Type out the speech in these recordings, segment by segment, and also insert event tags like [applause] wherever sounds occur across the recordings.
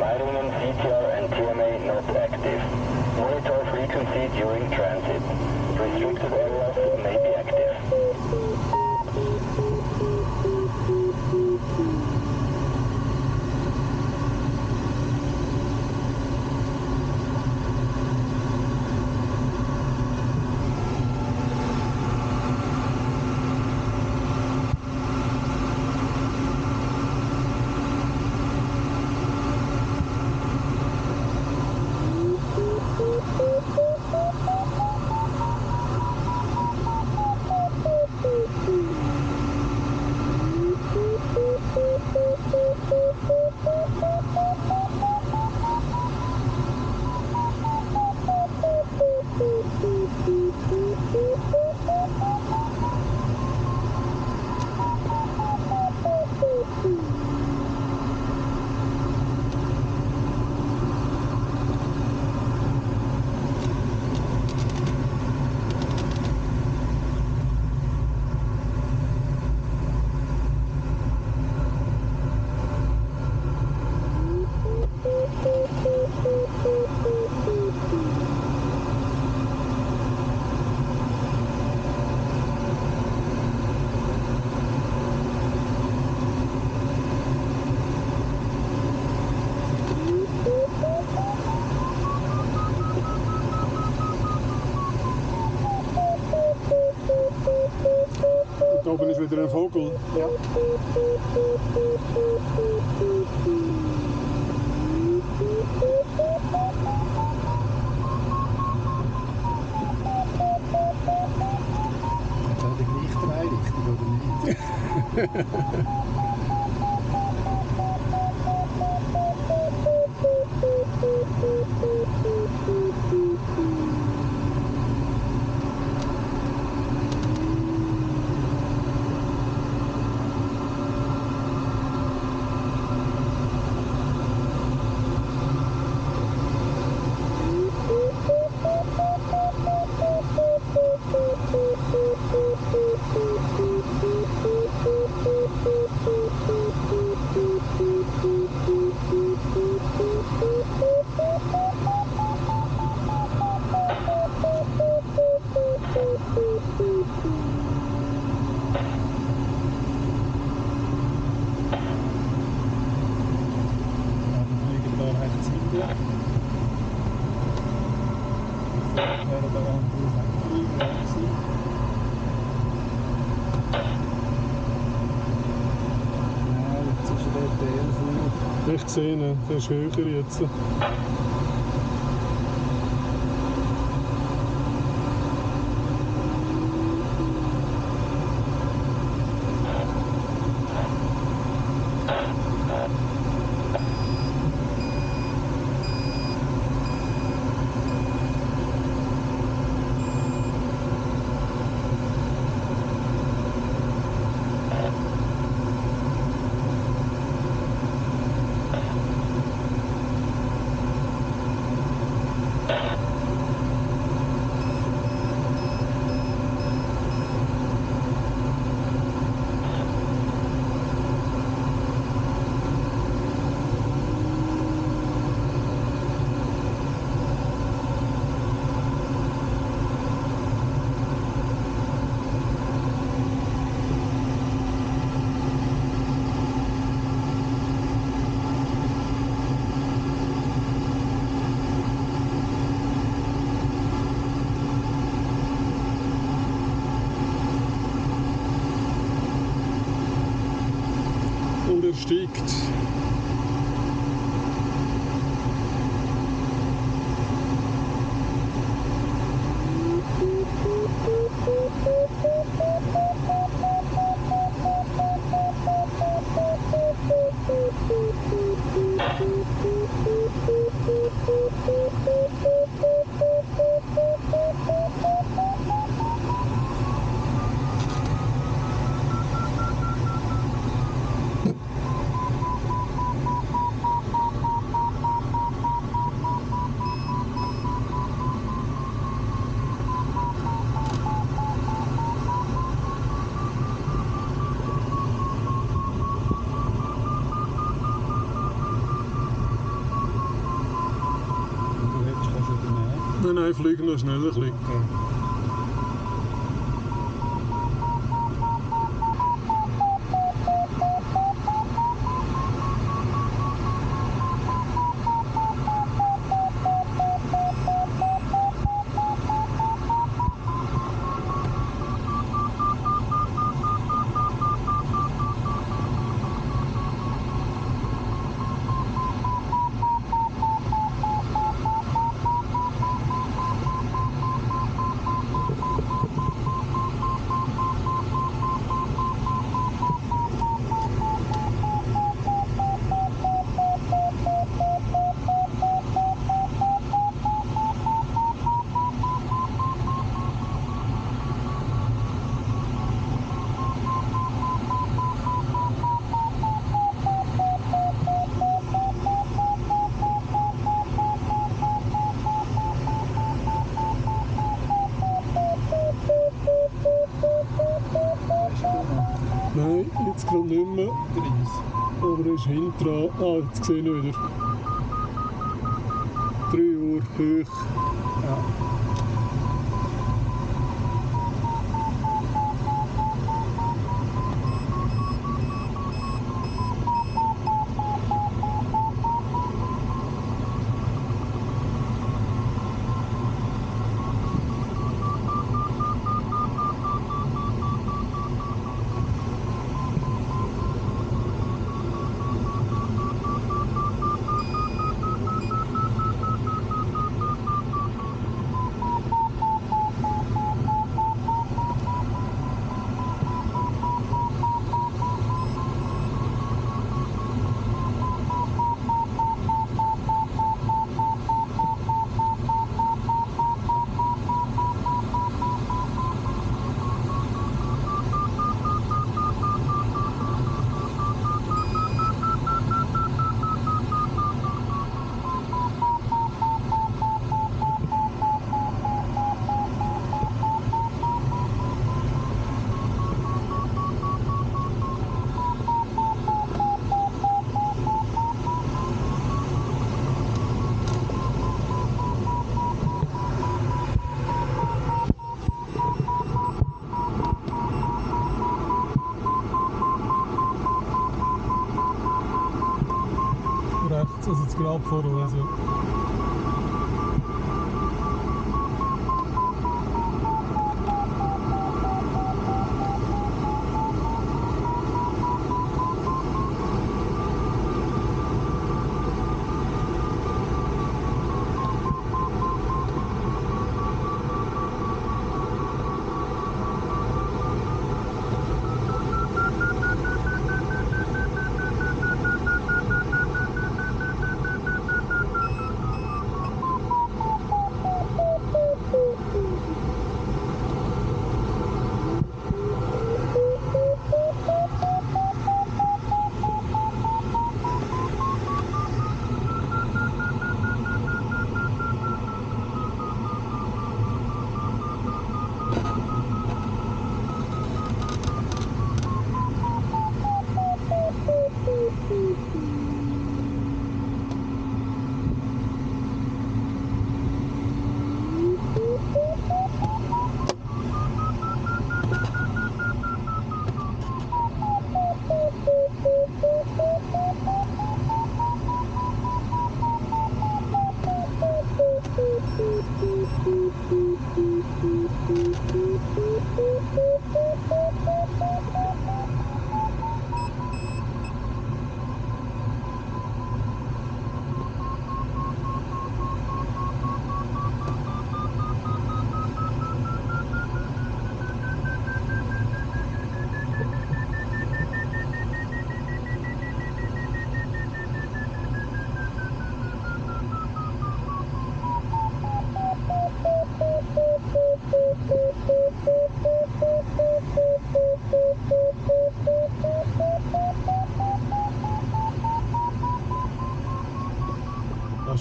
Lighting CTR and TMA not active. Monitor frequency during transit. Restricted Und da oben ist wieder ein Vogel. Ja. Hat er die gleiche Dreirichtung oder nicht? Ja, [laughs] die fliegen da rechts hinten. Jetzt wäre der andere Flieger gewesen. Ja, jetzt ist er der DL Ich sehe ihn, der ist höher jetzt. Und vliegen fliegen nur vliegen. Ist dran. Ah, jetzt sehe ich wieder. 3 Uhr hoch. Ja.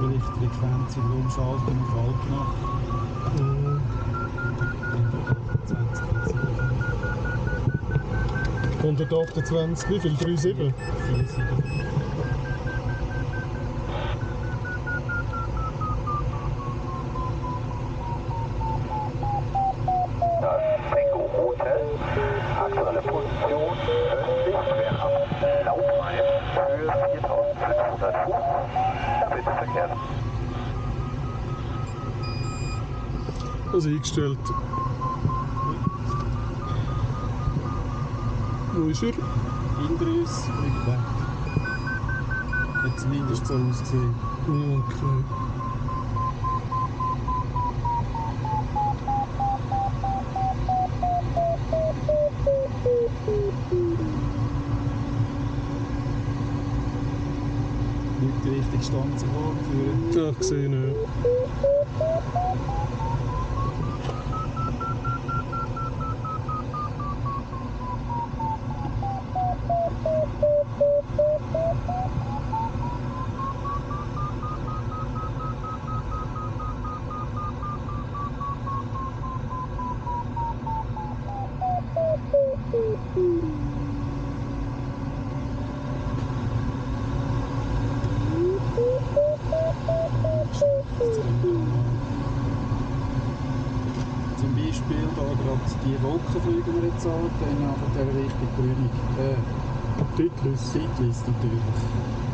vielleicht Frequenz in umschalten auf Halbnacht. Mhm. 128, wie viel? 37? 37. Position 50 Querab, Laufmeilen, Höhe 4500 Fuß. Verkehr. Also eingestellt. Wo ist er? Hinter uns, fliegt weg. Hat zumindest so ausgesehen. Okay. Szene. Die Wolken fliegen wir jetzt an, dann von der Richtung Grünig. Äh, Titlis. Seitlis natürlich.